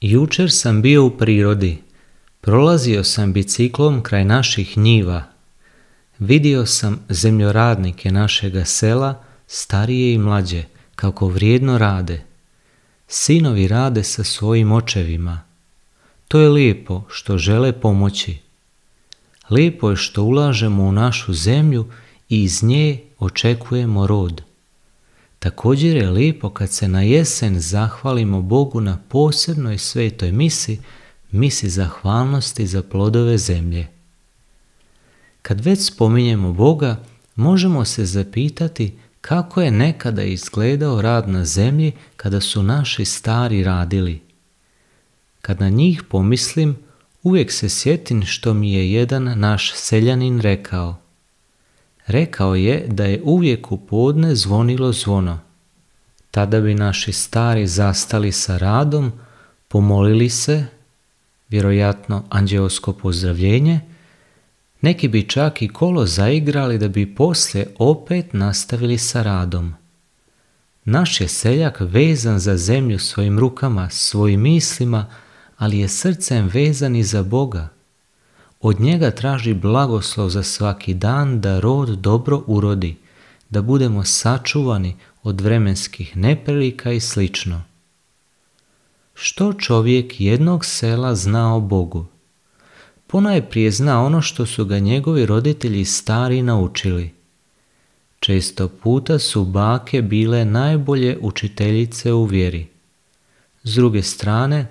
Jučer sam bio u prirodi. Prolazio sam biciklom kraj naših njiva. Vidio sam zemljoradnike našega sela, starije i mlađe, kako vrijedno rade. Sinovi rade sa svojim očevima. To je lijepo što žele pomoći. Lijepo je što ulažemo u našu zemlju i iz nje očekujemo rod. Također je lijepo kad se na jesen zahvalimo Bogu na posebnoj svetoj misi, misi zahvalnosti za plodove zemlje. Kad već spominjemo Boga, možemo se zapitati kako je nekada izgledao rad na zemlji kada su naši stari radili. Kad na njih pomislim, uvijek se sjetim što mi je jedan naš seljanin rekao. Rekao je da je uvijek u podne zvonilo zvono. Tada bi naši stari zastali sa radom, pomolili se, vjerojatno anđeosko pozdravljenje, neki bi čak i kolo zaigrali da bi poslije opet nastavili sa radom. Naš je seljak vezan za zemlju svojim rukama, svojim mislima, ali je srcem vezan i za Boga. Od njega traži blagoslov za svaki dan da rod dobro urodi, da budemo sačuvani od vremenskih neprilika i slično. Što čovjek jednog sela zna o Bogu? Ponajprije zna ono što su ga njegovi roditelji stari naučili. Često puta su bake bile najbolje učiteljice u vjeri. S druge strane,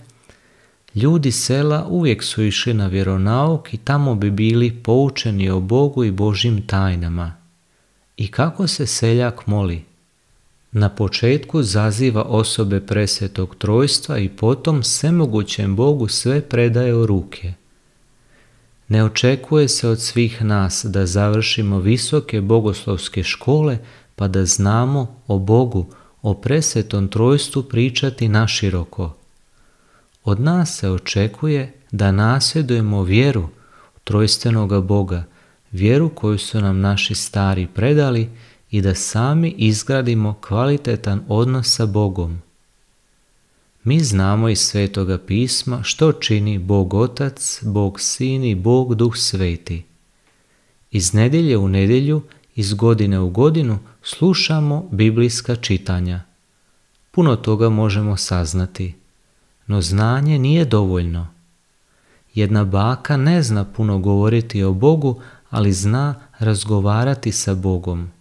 Ljudi sela uvijek su išli na vjeronauk i tamo bi bili poučeni o Bogu i Božim tajnama. I kako se seljak moli? Na početku zaziva osobe presvetog trojstva i potom svemogućem Bogu sve predaje u ruke. Ne očekuje se od svih nas da završimo visoke bogoslovske škole pa da znamo o Bogu, o presvetom trojstvu pričati naširoko – od nas se očekuje da nasjedujemo vjeru trojstvenoga Boga, vjeru koju su nam naši stari predali i da sami izgradimo kvalitetan odnos sa Bogom. Mi znamo iz Svetoga pisma što čini Bog Otac, Bog Sin i Bog Duh Sveti. Iz nedjelje u nedjelju, iz godine u godinu slušamo biblijska čitanja. Puno toga možemo saznati. No znanje nije dovoljno. Jedna baka ne zna puno govoriti o Bogu, ali zna razgovarati sa Bogom.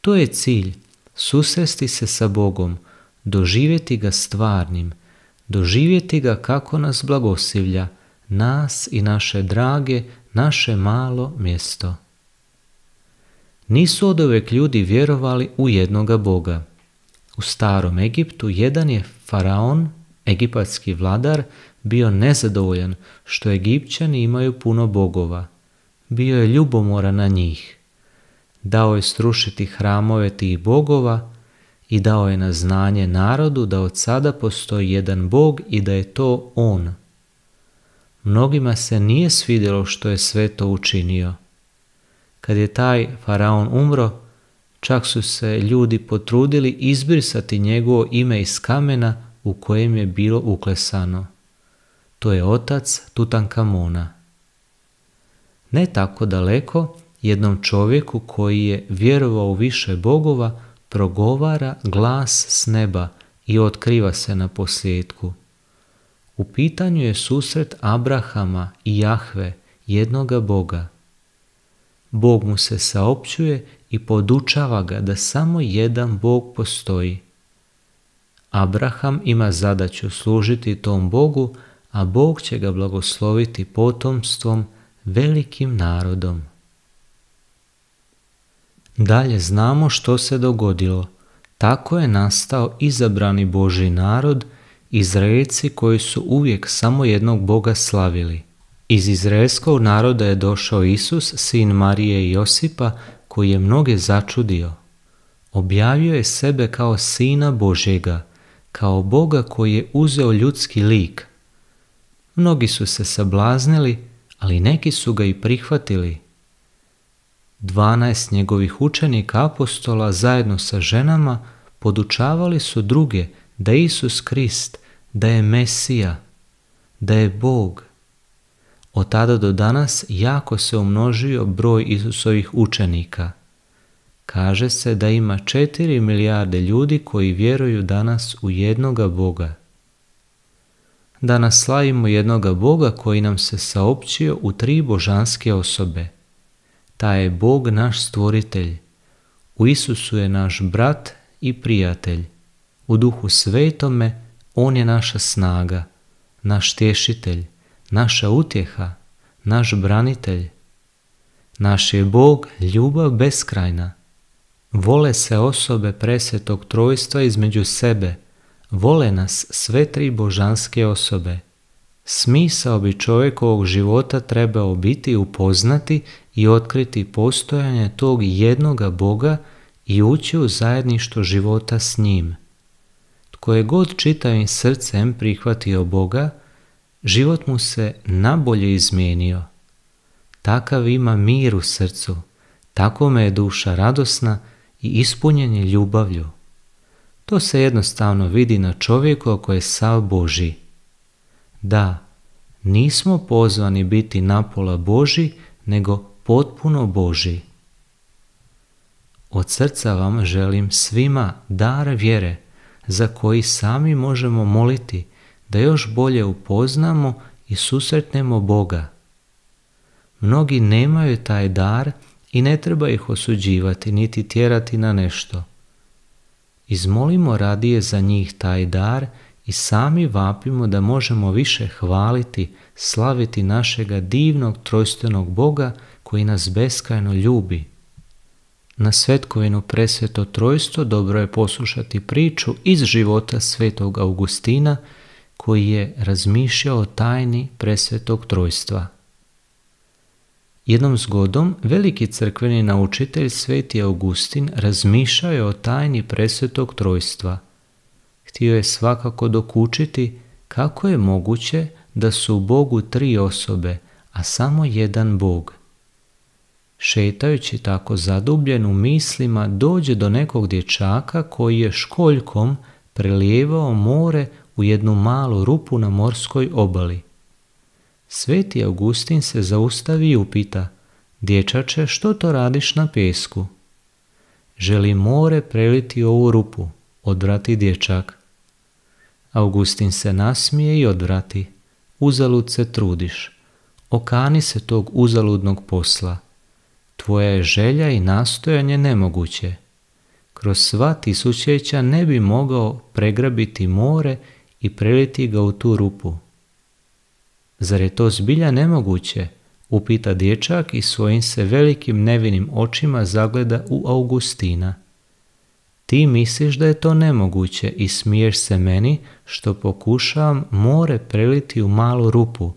To je cilj, susresti se sa Bogom, doživjeti ga stvarnim, doživjeti ga kako nas blagosilja, nas i naše drage, naše malo mjesto. Nisu od uvek ljudi vjerovali u jednoga Boga. U starom Egiptu jedan je faraon egipatski vladar bio nezadovoljan što Egipćani imaju puno bogova. Bio je ljubomoran na njih. Dao je strušiti hramove tih bogova i dao je na znanje narodu da od sada postoji jedan bog i da je to on. Mnogima se nije svidjelo što je sve to učinio. Kad je taj faraon umro, čak su se ljudi potrudili izbrisati njegovo ime iz kamena u kojem je bilo uklesano. To je otac Tutankamona. Ne tako daleko, jednom čovjeku koji je vjerovao u više bogova, progovara glas s neba i otkriva se na posljedku. U pitanju je susret Abrahama i Jahve, jednoga Boga. Bog mu se saopćuje i podučava ga da samo jedan Bog postoji. Abraham ima zadaću služiti tom Bogu, a Bog će ga blagosloviti potomstvom, velikim narodom. Dalje znamo što se dogodilo. Tako je nastao izabrani Boži narod, Izraelci koji su uvijek samo jednog Boga slavili. Iz izraelskog naroda je došao Isus, sin Marije i Josipa, koji je mnoge začudio. Objavio je sebe kao sina Božjega, kao Boga koji je uzeo ljudski lik. Mnogi su se sablaznili, ali neki su ga i prihvatili. Dvanaest njegovih učenika apostola zajedno sa ženama podučavali su druge da Isus Krist da je Mesija, da je Bog. Od tada do danas jako se umnožio broj Isusovih učenika. Kaže se da ima 4 milijarde ljudi koji vjeruju danas u jednoga Boga. Danas slavimo jednoga Boga koji nam se saopćio u tri božanske osobe. Ta je Bog naš stvoritelj. U Isusu je naš brat i prijatelj. U duhu svetome On je naša snaga, naš tješitelj, naša utjeha, naš branitelj. Naš je Bog ljubav beskrajna. Vole se osobe presvetog trojstva između sebe, vole nas sve tri božanske osobe. Smisao bi čovjekovog života trebao biti upoznati i otkriti postojanje tog jednoga Boga i ući u zajedništvo života s njim. Tko je god čitavim srcem prihvatio Boga, život mu se nabolje izmijenio. Takav ima mir u srcu, tako me je duša radosna i ispunjen je ljubavlju. To se jednostavno vidi na čovjeku ako je sav Boži. Da, nismo pozvani biti napola Boži, nego potpuno Boži. Od srca vam želim svima dar vjere za koji sami možemo moliti da još bolje upoznamo i susretnemo Boga. Mnogi nemaju taj dar i ne treba ih osuđivati niti tjerati na nešto. Izmolimo radije za njih taj dar i sami vapimo da možemo više hvaliti, slaviti našega divnog trojstvenog Boga koji nas beskrajno ljubi. Na svetkovinu presveto trojstvo dobro je poslušati priču iz života svetog Augustina koji je razmišljao o tajni presvetog trojstva. Jednom zgodom veliki crkveni naučitelj Sveti Augustin razmišljao je o tajni presvetog trojstva. Htio je svakako dokučiti kako je moguće da su u Bogu tri osobe, a samo jedan Bog. Šetajući tako zadubljen u mislima dođe do nekog dječaka koji je školjkom prelijevao more u jednu malu rupu na morskoj obali. Sveti Augustin se zaustavi i upita, dječače, što to radiš na pesku? Želi more preliti ovu rupu, odvrati dječak. Augustin se nasmije i odvrati, uzalud se trudiš, okani se tog uzaludnog posla. Tvoja je želja i nastojanje nemoguće. Kroz sva tisućeća ne bi mogao pregrabiti more i preliti ga u tu rupu. Zar je to zbilja nemoguće? Upita dječak i svojim se velikim nevinim očima zagleda u Augustina. Ti misliš da je to nemoguće i smiješ se meni što pokušavam more preliti u malu rupu,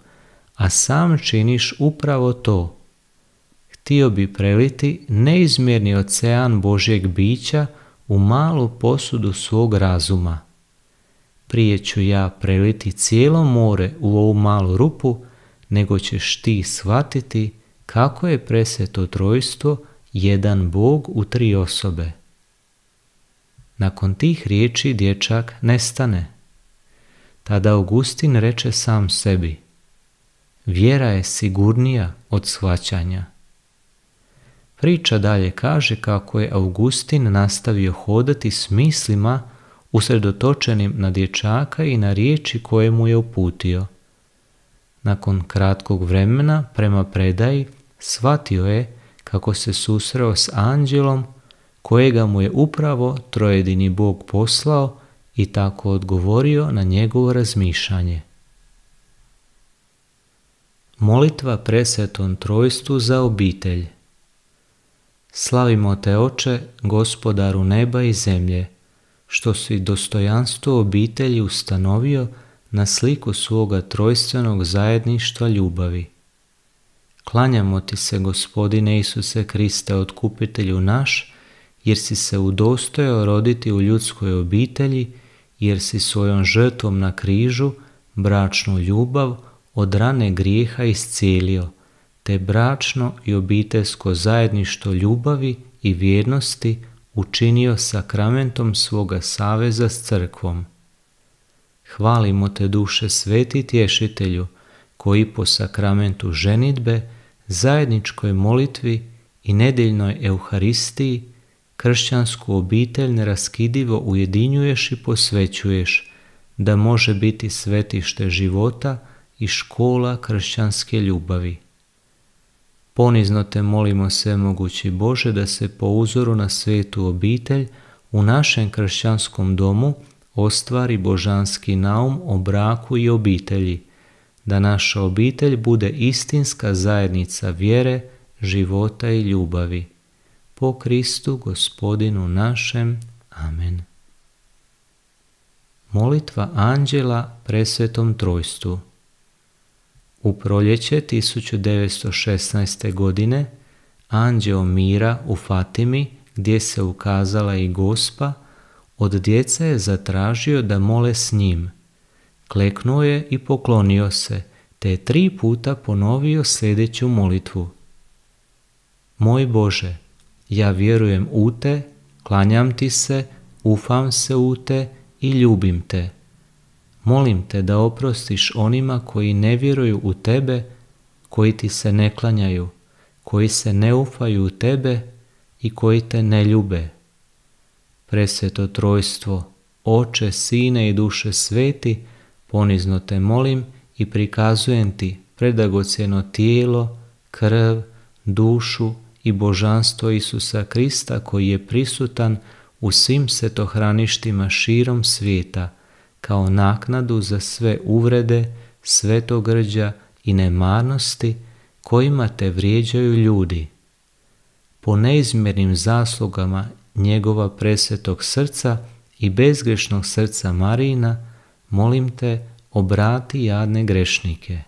a sam činiš upravo to. Htio bi preliti neizmjerni ocean Božjeg bića u malu posudu svog razuma prije ću ja preliti cijelo more u ovu malu rupu, nego ćeš ti shvatiti kako je preseto trojstvo jedan Bog u tri osobe. Nakon tih riječi dječak nestane. Tada Augustin reče sam sebi, vjera je sigurnija od shvaćanja. Priča dalje kaže kako je Augustin nastavio hodati s mislima usredotočenim na dječaka i na riječi koje mu je uputio. Nakon kratkog vremena prema predaji shvatio je kako se susreo s anđelom kojega mu je upravo trojedini Bog poslao i tako odgovorio na njegovo razmišljanje. Molitva presvetom trojstvu za obitelj Slavimo te oče, gospodaru neba i zemlje, što si dostojanstvo obitelji ustanovio na sliku svoga trojstvenog zajedništva ljubavi. Klanjamo ti se, gospodine Isuse Kriste, otkupitelju naš, jer si se udostojao roditi u ljudskoj obitelji, jer si svojom žrtvom na križu bračnu ljubav od rane grijeha iscijelio, te bračno i obiteljsko zajedništvo ljubavi i vjernosti učinio sakramentom svoga saveza s crkvom. Hvalimo te duše sveti tješitelju, koji po sakramentu ženitbe, zajedničkoj molitvi i nedjeljnoj euharistiji kršćansku obitelj neraskidivo ujedinjuješ i posvećuješ, da može biti svetište života i škola kršćanske ljubavi. Ponizno te molimo sve mogući Bože da se po uzoru na svetu obitelj u našem kršćanskom domu ostvari božanski naum o braku i obitelji, da naša obitelj bude istinska zajednica vjere, života i ljubavi. Po Kristu gospodinu našem. Amen. Molitva anđela presvetom trojstvu U proljeće 1916. godine anđeo mira u Fatimi gdje se ukazala i gospa, od djece je zatražio da mole s njim. Kleknuo je i poklonio se, te tri puta ponovio sljedeću molitvu. Moj Bože, ja vjerujem u te, klanjam ti se, ufam se u te i ljubim te. Molim te da oprostiš onima koji ne vjeruju u tebe, koji ti se ne klanjaju, koji se ne ufaju u tebe i koji te ne ljube. Presveto trojstvo, oče, sine i duše sveti, ponizno te molim i prikazujem ti predagocjeno tijelo, krv, dušu i božanstvo Isusa Krista koji je prisutan u svim setohraništima širom svijeta, kao naknadu za sve uvrede, svetogrđa i nemarnosti kojima te vrijeđaju ljudi. Po neizmjernim zaslugama njegova presvetog srca i bezgrešnog srca Marina, molim te, obrati jadne grešnike.